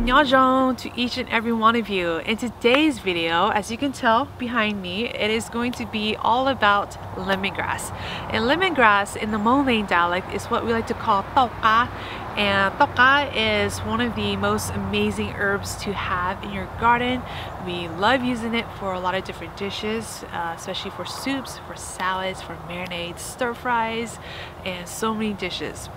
and Yajong to each and every one of you. In today's video, as you can tell behind me, it is going to be all about lemongrass. And lemongrass in the Mongolian dialect is what we like to call tauj qab. And tauj qab is one of the most amazing herbs to have in your garden. We love using it for a lot of different dishes, uh, especially for soups, for salads, for marinades, stir fries, and so many dishes.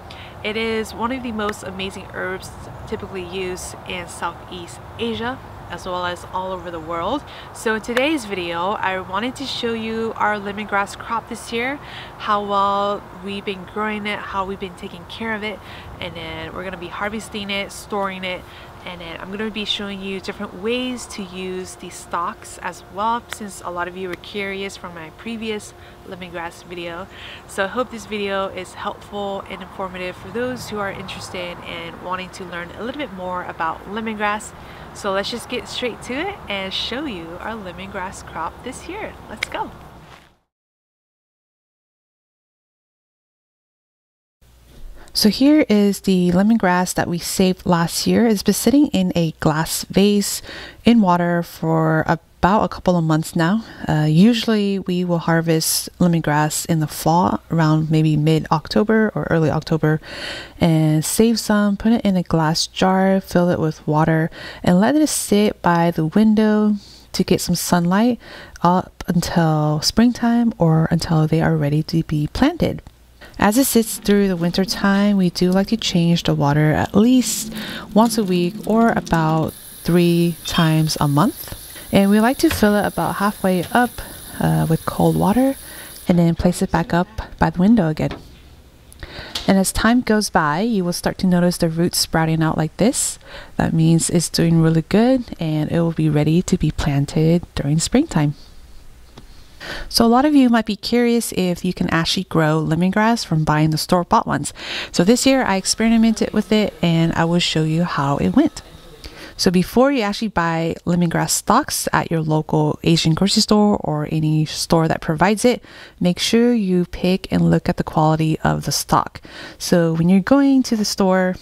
It is one of the most amazing herbs typically used in Southeast Asia as well as all over the world. So in today's video, I wanted to show you our lemongrass crop this year, how well we've been growing it, how we've been taking care of it, and then we're gonna be harvesting it, storing it, and then I'm going to be showing you different ways to use these stalks as well since a lot of you were curious from my previous lemongrass video. So I hope this video is helpful and informative for those who are interested in wanting to learn a little bit more about lemongrass so let's just get straight to it and show you our lemongrass crop this year. Let's go So here is the lemongrass that we saved last year. It's been sitting in a glass vase in water for about a couple of months now. Uh, usually we will harvest lemongrass in the fall around maybe mid-October or early October and save some, put it in a glass jar, fill it with water and let it sit by the window to get some sunlight up until springtime or until they are ready to be planted. As it sits through the winter time, we do like to change the water at least once a week or about three times a month. And we like to fill it about halfway up uh, with cold water and then place it back up by the window again. And as time goes by, you will start to notice the roots sprouting out like this. That means it's doing really good and it will be ready to be planted during springtime. So a lot of you might be curious if you can actually grow lemongrass from buying the store-bought ones. So this year I experimented with it and I will show you how it went. So before you actually buy lemongrass stalks at your local Asian grocery store or any store that provides it, make sure you pick and look at the quality of the stalk. So when you're going to the store,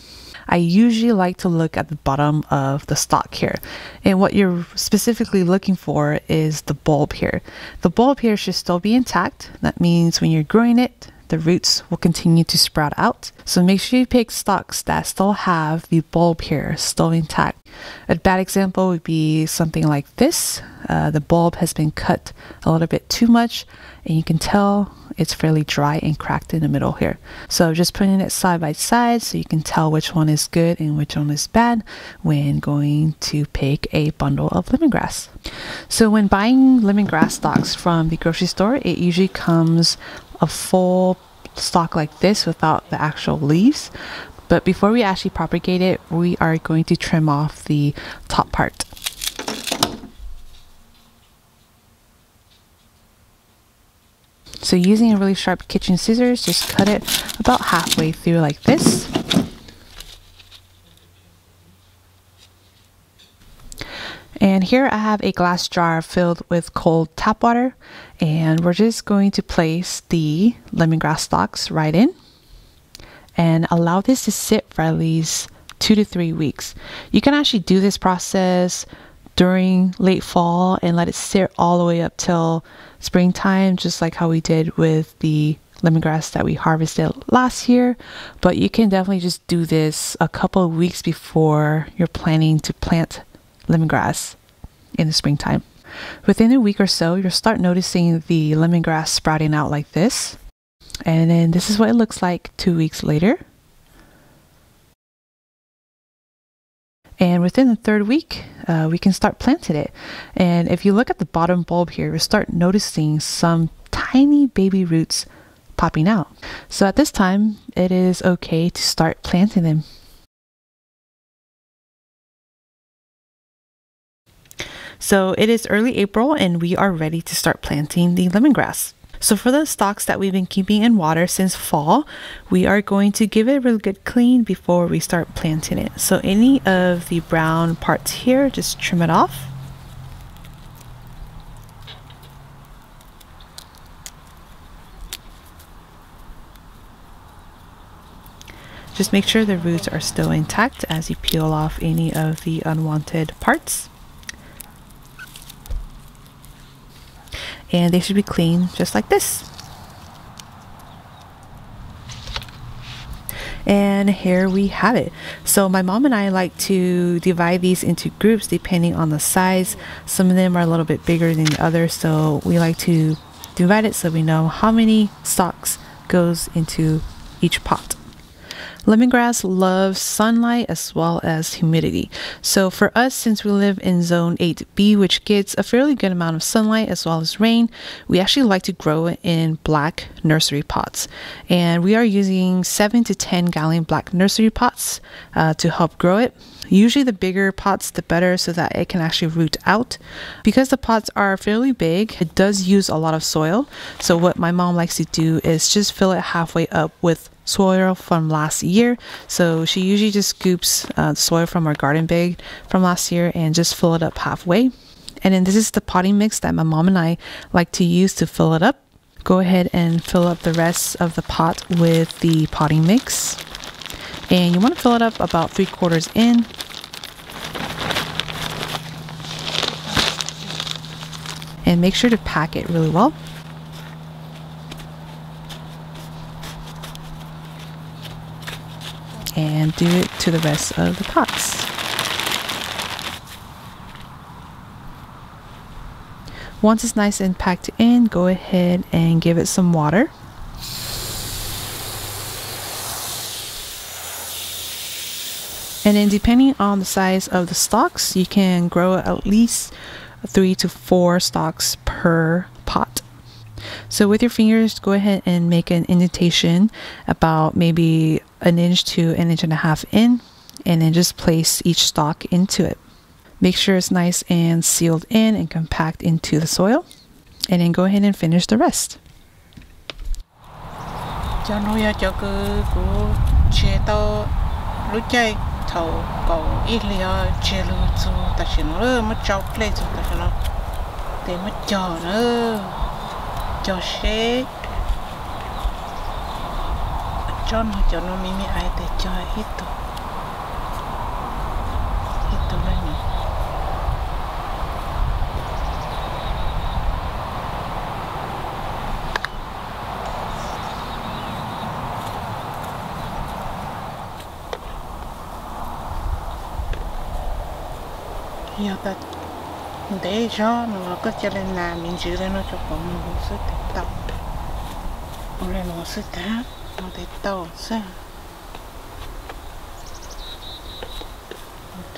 I usually like to look at the bottom of the stalk here. And what you're specifically looking for is the bulb here. The bulb here should still be intact. That means when you're growing it, the roots will continue to sprout out. So make sure you pick stalks that still have the bulb here still intact. A bad example would be something like this. Uh, the bulb has been cut a little bit too much and you can tell it's fairly dry and cracked in the middle here. So just putting it side by side so you can tell which one is good and which one is bad when going to pick a bundle of lemongrass. So when buying lemongrass stalks from the grocery store, it usually comes a full stalk like this without the actual leaves. But before we actually propagate it, we are going to trim off the top part. So using a really sharp kitchen scissors, just cut it about halfway through like this. And here I have a glass jar filled with cold tap water and we're just going to place the lemongrass stalks right in and allow this to sit for at least two to three weeks. You can actually do this process during late fall and let it sit all the way up till springtime, just like how we did with the lemongrass that we harvested last year. But you can definitely just do this a couple of weeks before you're planning to plant lemongrass in the springtime. Within a week or so, you'll start noticing the lemongrass sprouting out like this. And then this is what it looks like two weeks later. And within the third week, uh, we can start planting it. And if you look at the bottom bulb here, you'll start noticing some tiny baby roots popping out. So at this time, it is okay to start planting them. So it is early April and we are ready to start planting the lemongrass. So for the stalks that we've been keeping in water since fall, we are going to give it a really good clean before we start planting it. So any of the brown parts here, just trim it off. Just make sure the roots are still intact as you peel off any of the unwanted parts. And they should be clean just like this. And here we have it. So my mom and I like to divide these into groups depending on the size. Some of them are a little bit bigger than the others, so we like to divide it so we know how many stalks goes into each pot. Lemongrass loves sunlight as well as humidity. So for us, since we live in zone 8B, which gets a fairly good amount of sunlight as well as rain, we actually like to grow it in black nursery pots. And we are using 7 to 10 gallon black nursery pots uh, to help grow it. Usually the bigger pots, the better so that it can actually root out. Because the pots are fairly big, it does use a lot of soil. So what my mom likes to do is just fill it halfway up with soil from last year. So she usually just scoops uh, soil from our garden bag from last year and just fill it up halfway. And then this is the potting mix that my mom and I like to use to fill it up. Go ahead and fill up the rest of the pot with the potting mix. And you want to fill it up about three quarters in. And make sure to pack it really well. And do it to the rest of the pots. Once it's nice and packed in, go ahead and give it some water. And then depending on the size of the stalks, you can grow at least three to four stalks per. So with your fingers, go ahead and make an indentation about maybe an inch to an inch and a half in, and then just place each stalk into it. Make sure it's nice and sealed in and compact into the soil, and then go ahead and finish the rest. Cho xe cho nó cho nó mimi ai để cho ít tu ít tu lên nhỉ giờ ta để cho nó có cho nên là mình giữ lên nó cho có một sức để tàu một lên một sức đá nó để tàu sức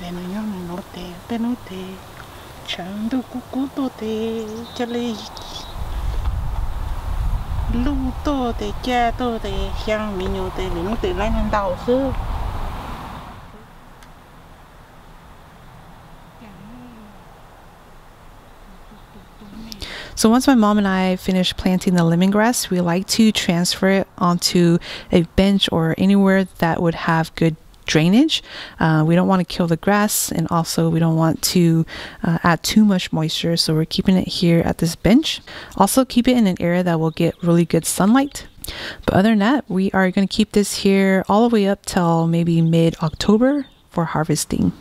để nó nhớ nó để bên nó để chẳng đủ cú cú tôi để cho lấy lưu tôi để cha tôi để sang mình nhiều để nó để lên đầu sức So once my mom and I finish planting the lemongrass, we like to transfer it onto a bench or anywhere that would have good drainage. Uh, we don't want to kill the grass and also we don't want to uh, add too much moisture. So we're keeping it here at this bench. Also keep it in an area that will get really good sunlight. But other than that, we are going to keep this here all the way up till maybe mid-October for harvesting.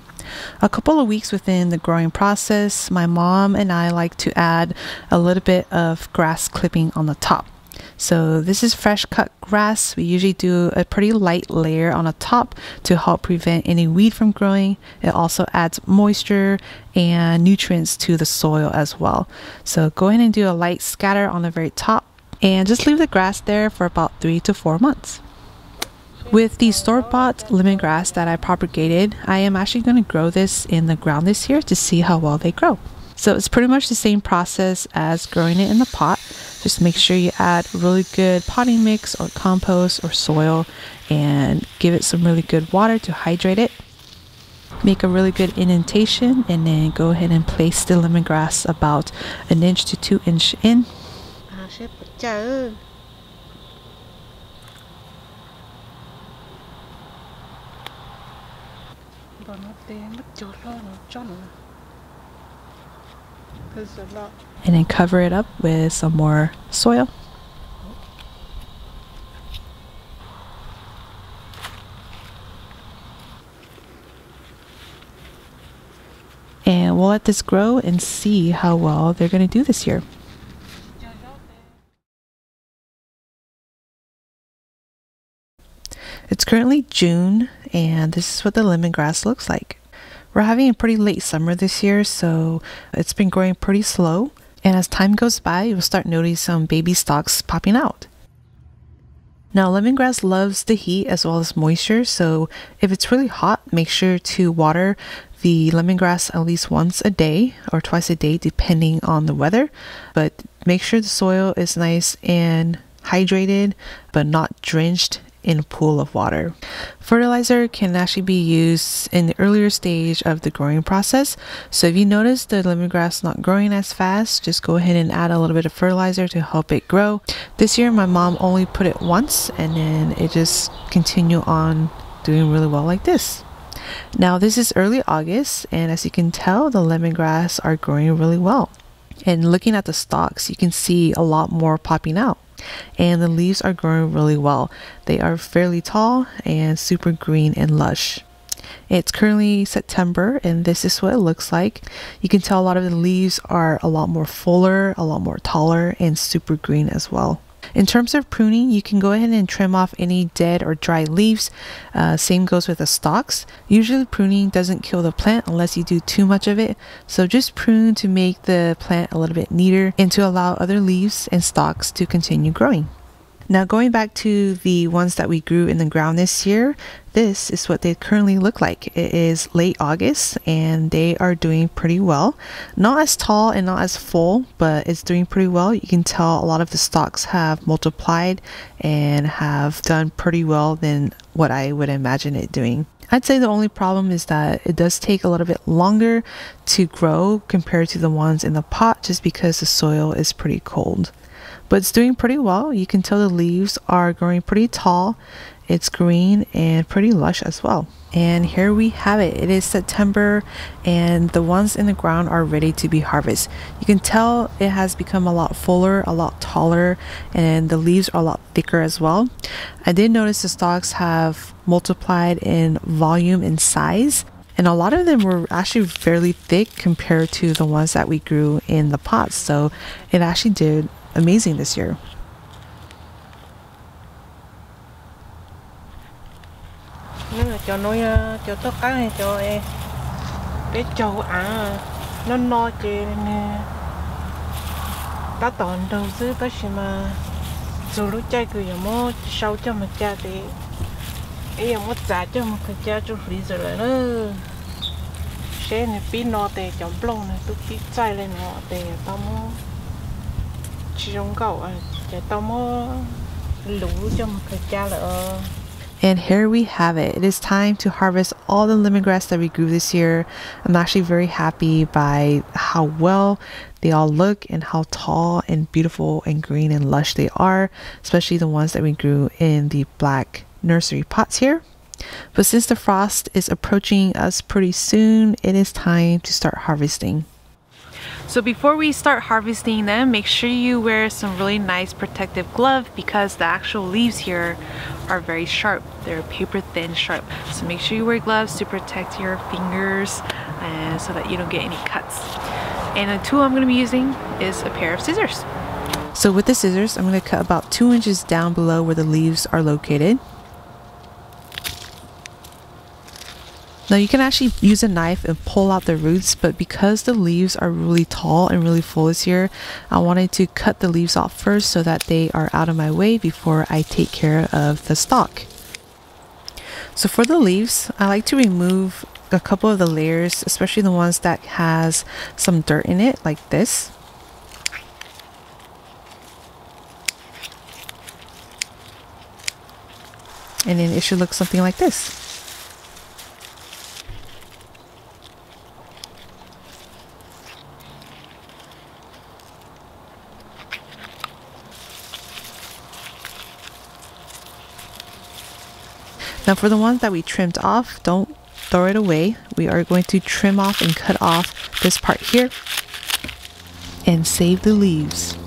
A couple of weeks within the growing process, my mom and I like to add a little bit of grass clipping on the top. So this is fresh cut grass. We usually do a pretty light layer on the top to help prevent any weed from growing. It also adds moisture and nutrients to the soil as well. So go ahead and do a light scatter on the very top and just leave the grass there for about three to four months. With the store-bought lemongrass that I propagated, I am actually going to grow this in the ground this year to see how well they grow. So it's pretty much the same process as growing it in the pot. Just make sure you add really good potting mix or compost or soil and give it some really good water to hydrate it. Make a really good indentation and then go ahead and place the lemongrass about an inch to two inch in. Uh, And then cover it up with some more soil. And we'll let this grow and see how well they're going to do this year. Currently June and this is what the lemongrass looks like. We're having a pretty late summer this year, so it's been growing pretty slow. And as time goes by, you'll start noticing some baby stalks popping out. Now, lemongrass loves the heat as well as moisture, so if it's really hot, make sure to water the lemongrass at least once a day or twice a day, depending on the weather. But make sure the soil is nice and hydrated, but not drenched in a pool of water. Fertilizer can actually be used in the earlier stage of the growing process. So if you notice the lemongrass not growing as fast, just go ahead and add a little bit of fertilizer to help it grow. This year my mom only put it once and then it just continued on doing really well like this. Now this is early August and as you can tell the lemongrass are growing really well. And looking at the stalks, you can see a lot more popping out and the leaves are growing really well. They are fairly tall and super green and lush. It's currently September and this is what it looks like. You can tell a lot of the leaves are a lot more fuller, a lot more taller, and super green as well. In terms of pruning, you can go ahead and trim off any dead or dry leaves. Uh, same goes with the stalks. Usually pruning doesn't kill the plant unless you do too much of it. So just prune to make the plant a little bit neater and to allow other leaves and stalks to continue growing. Now going back to the ones that we grew in the ground this year, this is what they currently look like. It is late August and they are doing pretty well. Not as tall and not as full, but it's doing pretty well. You can tell a lot of the stalks have multiplied and have done pretty well than what I would imagine it doing. I'd say the only problem is that it does take a little bit longer to grow compared to the ones in the pot just because the soil is pretty cold but it's doing pretty well. You can tell the leaves are growing pretty tall. It's green and pretty lush as well. And here we have it. It is September and the ones in the ground are ready to be harvested. You can tell it has become a lot fuller, a lot taller, and the leaves are a lot thicker as well. I did notice the stalks have multiplied in volume and size and a lot of them were actually fairly thick compared to the ones that we grew in the pots so it actually did amazing this year. Nếu là cho nuôi ờ, cho tất cả này cho em. Để cho à nó no chê nè ta toàn đầu tư ta chỉ mà. Dù lúc chạy cứ giờ mua sau cho mà cha thì ấy giờ mua trả cho mà cái cha cho freezer rồi nó xe này pin nó thì chọn plong này tôi pin chạy lên nó thì tao mua and here we have it. It is time to harvest all the lemongrass that we grew this year. I'm actually very happy by how well they all look and how tall and beautiful and green and lush they are, especially the ones that we grew in the black nursery pots here. But since the frost is approaching us pretty soon, it is time to start harvesting. So before we start harvesting them, make sure you wear some really nice protective glove because the actual leaves here are very sharp. They're paper thin sharp. So make sure you wear gloves to protect your fingers and so that you don't get any cuts. And the tool I'm going to be using is a pair of scissors. So with the scissors, I'm going to cut about two inches down below where the leaves are located. Now you can actually use a knife and pull out the roots, but because the leaves are really tall and really full this year, I wanted to cut the leaves off first so that they are out of my way before I take care of the stalk. So for the leaves, I like to remove a couple of the layers, especially the ones that has some dirt in it like this. And then it should look something like this. Now for the ones that we trimmed off, don't throw it away. We are going to trim off and cut off this part here and save the leaves.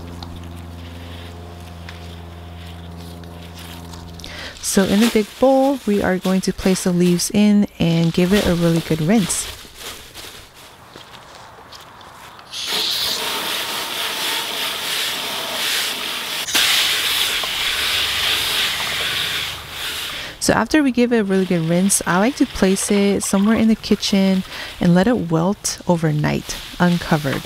So in a big bowl, we are going to place the leaves in and give it a really good rinse. So after we give it a really good rinse, I like to place it somewhere in the kitchen and let it wilt overnight, uncovered.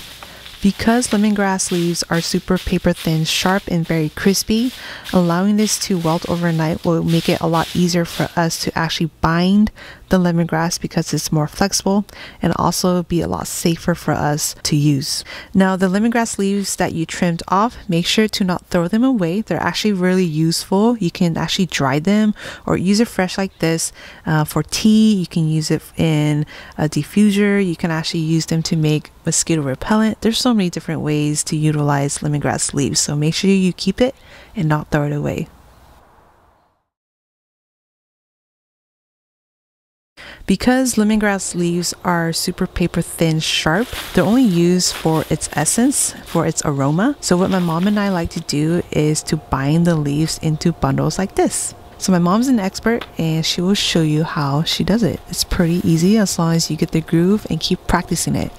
Because lemongrass leaves are super paper thin, sharp, and very crispy, allowing this to wilt overnight will make it a lot easier for us to actually bind the lemongrass because it's more flexible and also be a lot safer for us to use. Now, the lemongrass leaves that you trimmed off, make sure to not throw them away. They're actually really useful. You can actually dry them or use it fresh like this uh, for tea. You can use it in a diffuser. You can actually use them to make mosquito repellent. There's so many different ways to utilize lemongrass leaves. So make sure you keep it and not throw it away. Because lemongrass leaves are super paper thin sharp, they're only used for its essence, for its aroma. So what my mom and I like to do is to bind the leaves into bundles like this. So my mom's an expert and she will show you how she does it. It's pretty easy as long as you get the groove and keep practicing it.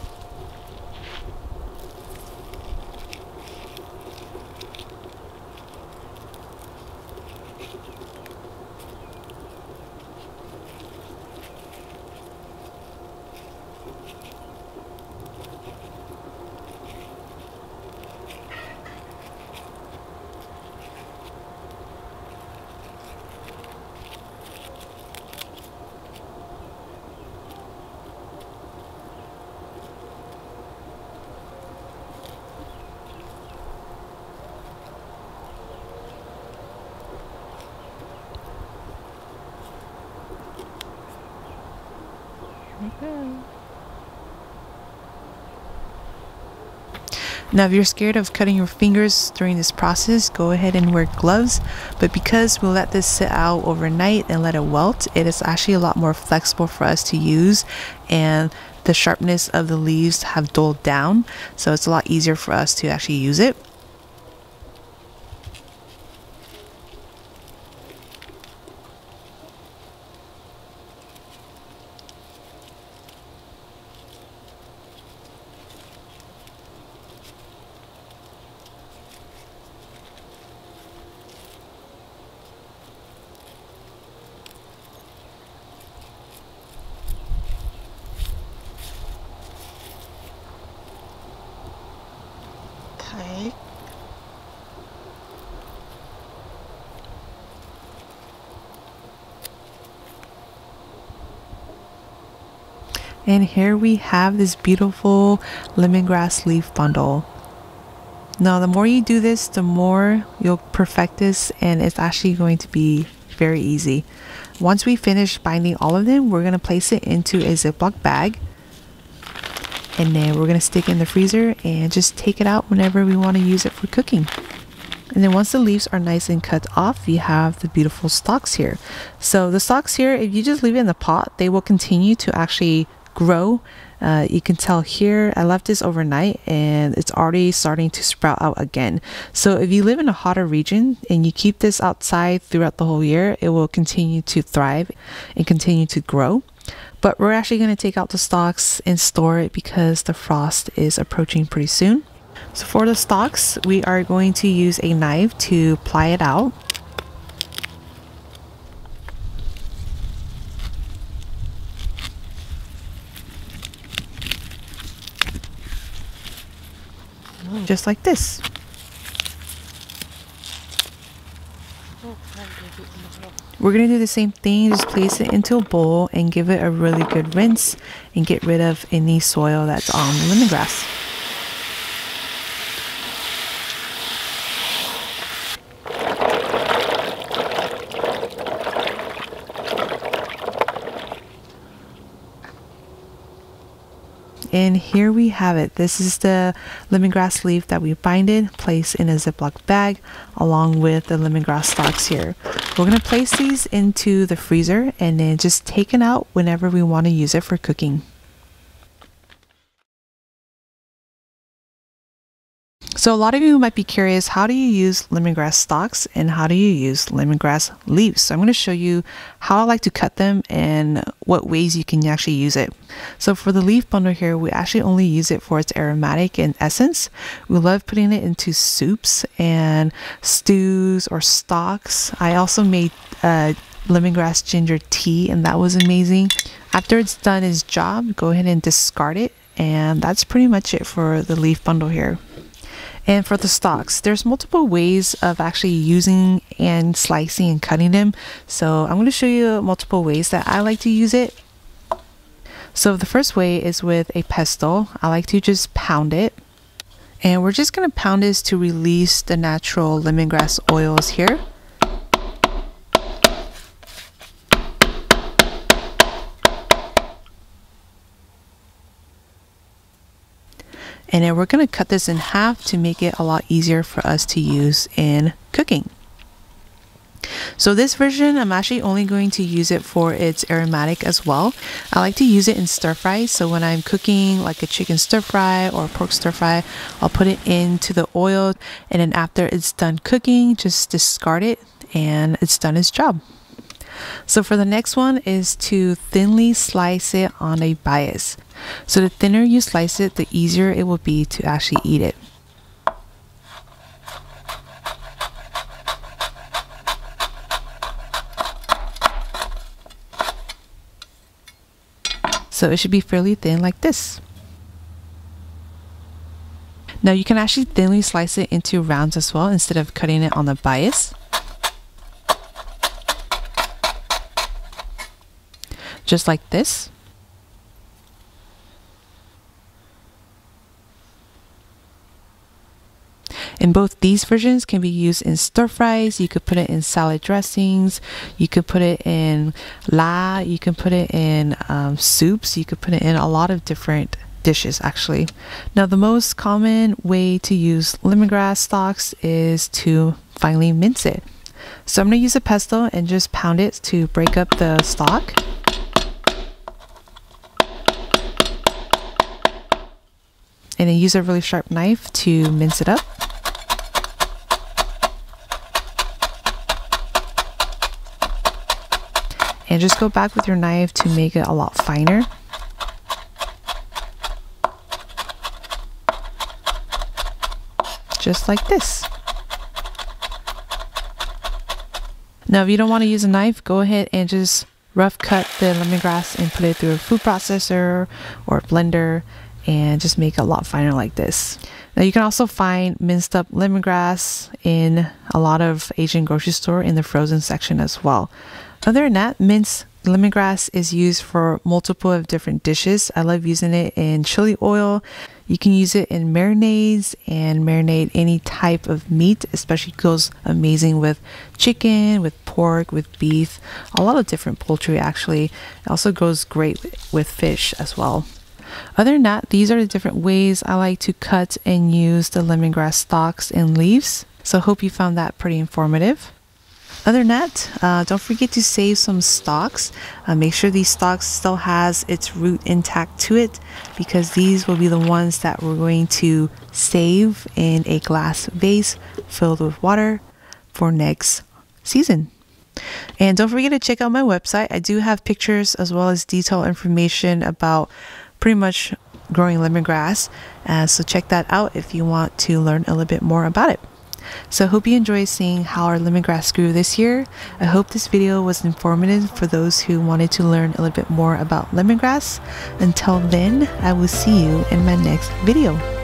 Now, if you're scared of cutting your fingers during this process, go ahead and wear gloves. But because we'll let this sit out overnight and let it wilt, it is actually a lot more flexible for us to use and the sharpness of the leaves have dulled down. So it's a lot easier for us to actually use it. And here we have this beautiful lemongrass leaf bundle. Now, the more you do this, the more you'll perfect this, and it's actually going to be very easy. Once we finish binding all of them, we're going to place it into a Ziploc bag. And then we're going to stick in the freezer and just take it out whenever we want to use it for cooking. And then once the leaves are nice and cut off, you have the beautiful stalks here. So the stalks here, if you just leave it in the pot, they will continue to actually grow. Uh, you can tell here I left this overnight and it's already starting to sprout out again. So if you live in a hotter region and you keep this outside throughout the whole year, it will continue to thrive and continue to grow. But we're actually going to take out the stalks and store it because the frost is approaching pretty soon. So for the stalks, we are going to use a knife to ply it out. Just like this. We're going to do the same thing, just place it into a bowl and give it a really good rinse and get rid of any soil that's on the lemongrass. And here we have it. This is the lemongrass leaf that we binded, placed in a Ziploc bag along with the lemongrass stalks here. We're going to place these into the freezer and then just take it out whenever we want to use it for cooking. So a lot of you might be curious, how do you use lemongrass stalks and how do you use lemongrass leaves? So I'm going to show you how I like to cut them and what ways you can actually use it. So for the leaf bundle here, we actually only use it for its aromatic and essence. We love putting it into soups and stews or stocks. I also made uh, lemongrass ginger tea and that was amazing. After it's done its job, go ahead and discard it and that's pretty much it for the leaf bundle here. And for the stalks, there's multiple ways of actually using and slicing and cutting them. So I'm going to show you multiple ways that I like to use it. So the first way is with a pestle. I like to just pound it. And we're just going to pound this to release the natural lemongrass oils here. And then we're to cut this in half to make it a lot easier for us to use in cooking. So this version, I'm actually only going to use it for its aromatic as well. I like to use it in stir fry. So when I'm cooking like a chicken stir fry or pork stir fry, I'll put it into the oil and then after it's done cooking, just discard it and it's done its job. So for the next one is to thinly slice it on a bias. So the thinner you slice it, the easier it will be to actually eat it. So it should be fairly thin like this. Now you can actually thinly slice it into rounds as well instead of cutting it on the bias. Just like this. And both these versions can be used in stir fries. You could put it in salad dressings. You could put it in la. You can put it in um, soups. You could put it in a lot of different dishes actually. Now the most common way to use lemongrass stalks is to finely mince it. So I'm going to use a pestle and just pound it to break up the stalk. And then use a really sharp knife to mince it up. and just go back with your knife to make it a lot finer. Just like this. Now if you don't want to use a knife, go ahead and just rough cut the lemongrass and put it through a food processor or blender and just make a lot finer like this. Now you can also find minced up lemongrass in a lot of Asian grocery store in the frozen section as well. Other than that, minced lemongrass is used for multiple of different dishes. I love using it in chili oil. You can use it in marinades and marinate any type of meat, especially goes amazing with chicken, with pork, with beef, a lot of different poultry actually. It also goes great with fish as well. Other than that, these are the different ways I like to cut and use the lemongrass stalks and leaves. So I hope you found that pretty informative. Other than that, uh, don't forget to save some stalks. Uh, make sure these stalks still has its root intact to it because these will be the ones that we're going to save in a glass vase filled with water for next season. And don't forget to check out my website. I do have pictures as well as detailed information about pretty much growing lemongrass. Uh, so check that out if you want to learn a little bit more about it. So I hope you enjoy seeing how our lemongrass grew this year. I hope this video was informative for those who wanted to learn a little bit more about lemongrass. Until then, I will see you in my next video.